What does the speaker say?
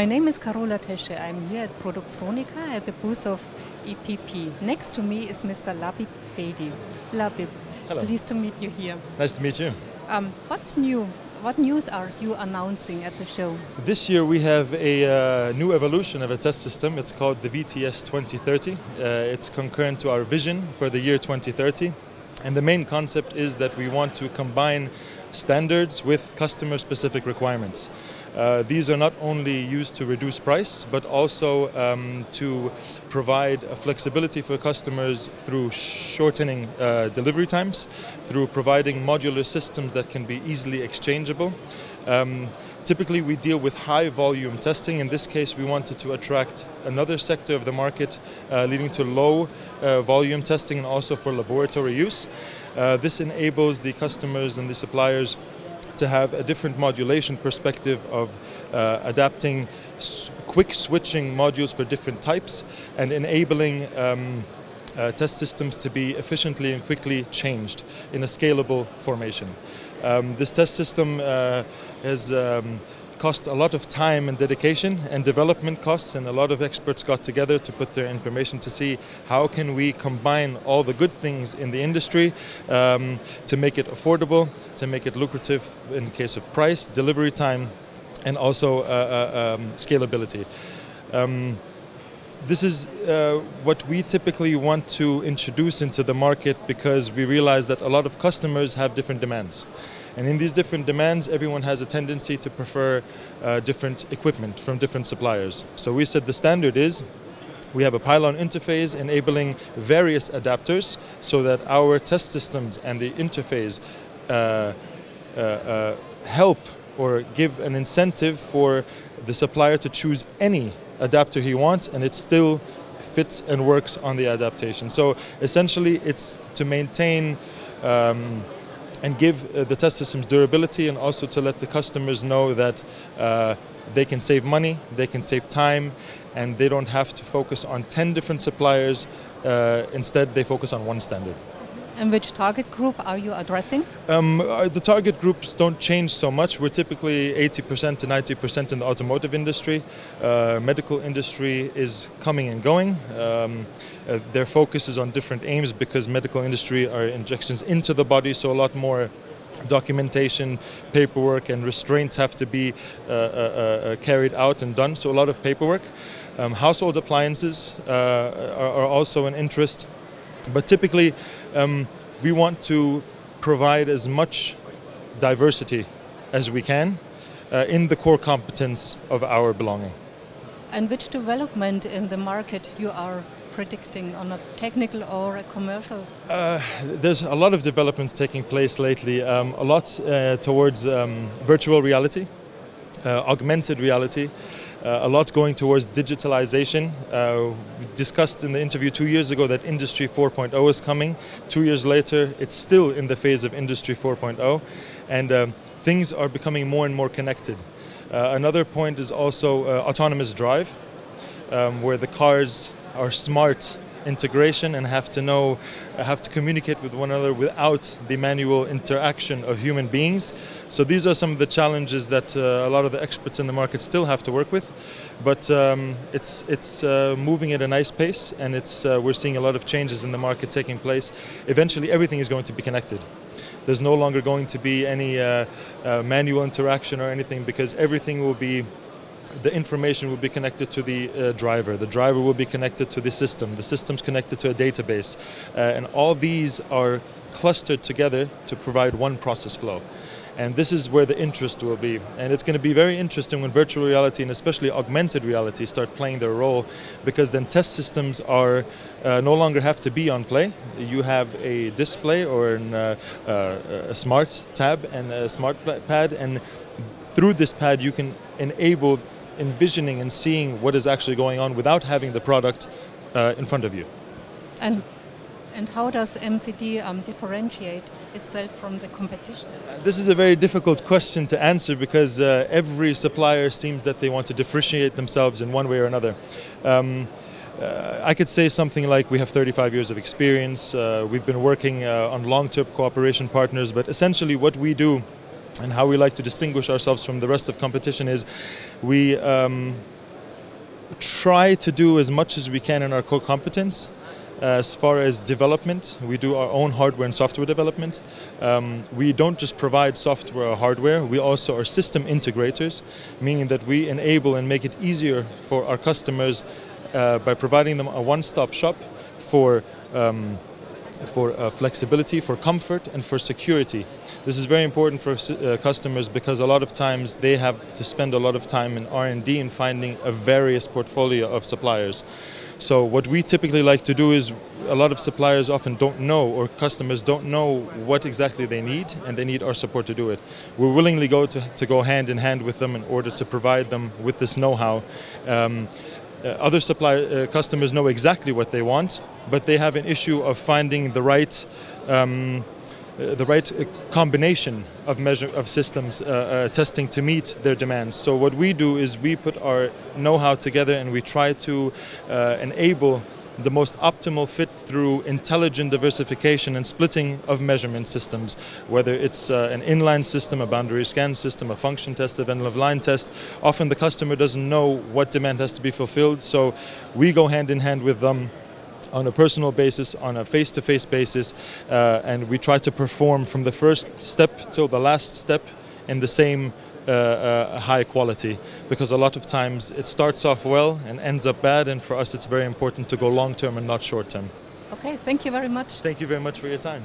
My name is Carola Tesche. I'm here at Productronica at the booth of EPP. Next to me is Mr. Labib Feidy. Labib, Hello. pleased to meet you here. Nice to meet you. Um, what's new? What news are you announcing at the show? This year we have a uh, new evolution of a test system. It's called the VTS 2030. Uh, it's concurrent to our vision for the year 2030. And the main concept is that we want to combine standards with customer specific requirements. Uh, these are not only used to reduce price, but also um, to provide flexibility for customers through shortening uh, delivery times, through providing modular systems that can be easily exchangeable. Um, typically, we deal with high volume testing. In this case, we wanted to attract another sector of the market, uh, leading to low uh, volume testing and also for laboratory use. Uh, this enables the customers and the suppliers to have a different modulation perspective of uh, adapting quick switching modules for different types and enabling um, uh, test systems to be efficiently and quickly changed in a scalable formation. Um, this test system uh, has um, cost a lot of time and dedication and development costs and a lot of experts got together to put their information to see how can we combine all the good things in the industry um, to make it affordable to make it lucrative in case of price delivery time and also uh, uh, um, scalability. Um, this is uh, what we typically want to introduce into the market because we realize that a lot of customers have different demands. And in these different demands, everyone has a tendency to prefer uh, different equipment from different suppliers. So we said the standard is we have a pylon interface enabling various adapters so that our test systems and the interface uh, uh, uh, help or give an incentive for the supplier to choose any adapter he wants and it still fits and works on the adaptation. So essentially, it's to maintain. Um, and give uh, the test systems durability and also to let the customers know that uh, they can save money, they can save time, and they don't have to focus on 10 different suppliers. Uh, instead, they focus on one standard. And which target group are you addressing? Um, uh, the target groups don't change so much. We're typically 80% to 90% in the automotive industry. Uh, medical industry is coming and going. Um, uh, their focus is on different aims because medical industry are injections into the body, so a lot more documentation, paperwork, and restraints have to be uh, uh, uh, carried out and done. So a lot of paperwork. Um, household appliances uh, are, are also an interest, but typically um, we want to provide as much diversity as we can uh, in the core competence of our belonging. And which development in the market you are predicting on a technical or a commercial? Uh, there's a lot of developments taking place lately, um, a lot uh, towards um, virtual reality, uh, augmented reality. Uh, a lot going towards digitalization. Uh, we discussed in the interview two years ago that Industry 4.0 is coming. Two years later, it's still in the phase of Industry 4.0, and um, things are becoming more and more connected. Uh, another point is also autonomous drive, um, where the cars are smart integration and have to know, uh, have to communicate with one another without the manual interaction of human beings. So these are some of the challenges that uh, a lot of the experts in the market still have to work with. But um, it's it's uh, moving at a nice pace, and it's uh, we're seeing a lot of changes in the market taking place. Eventually, everything is going to be connected. There's no longer going to be any uh, uh, manual interaction or anything because everything will be the information will be connected to the uh, driver. The driver will be connected to the system. The system's connected to a database. Uh, and all these are clustered together to provide one process flow. And this is where the interest will be. And it's going to be very interesting when virtual reality and especially augmented reality start playing their role because then test systems are uh, no longer have to be on play. You have a display or an, uh, uh, a smart tab and a smart pad, and through this pad, you can enable envisioning and seeing what is actually going on without having the product uh, in front of you. And and how does MCD um, differentiate itself from the competition? This is a very difficult question to answer because uh, every supplier seems that they want to differentiate themselves in one way or another. Um, uh, I could say something like we have 35 years of experience. Uh, we've been working uh, on long-term cooperation partners, but essentially what we do And how we like to distinguish ourselves from the rest of competition is we um, try to do as much as we can in our core competence as far as development, we do our own hardware and software development. Um, we don't just provide software or hardware, we also are system integrators, meaning that we enable and make it easier for our customers uh, by providing them a one stop shop for. Um, for uh, flexibility, for comfort, and for security. This is very important for uh, customers because a lot of times they have to spend a lot of time in R&D in finding a various portfolio of suppliers. So what we typically like to do is a lot of suppliers often don't know or customers don't know what exactly they need and they need our support to do it. We willingly go to, to go hand in hand with them in order to provide them with this know-how. Um, other supply uh, customers know exactly what they want, but they have an issue of finding the right um, uh, the right uh, combination of measure of systems uh, uh, testing to meet their demands. So what we do is we put our know-how together and we try to enable the most optimal fit through intelligent diversification and splitting of measurement systems, whether it's uh, an inline system, a boundary scan system, a function test, a end of line test. Often the customer doesn't know what demand has to be fulfilled, so we go hand in hand with them on a personal basis, on a face-to-face basis, uh, and we try to perform from the first step till the last step in the same Uh, uh, high quality because a lot of times it starts off well and ends up bad and for us it's very important to go long term and not short term. Okay, thank you very much. Thank you very much for your time.